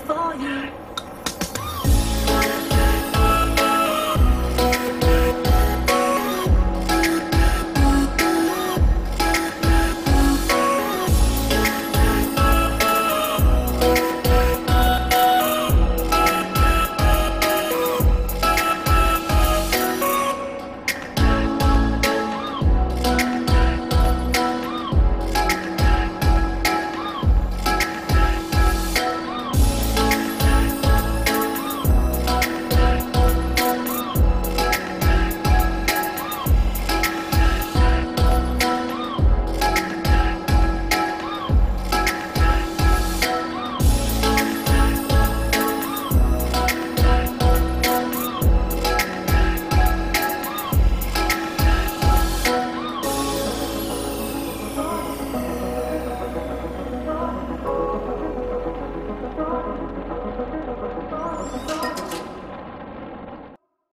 for you.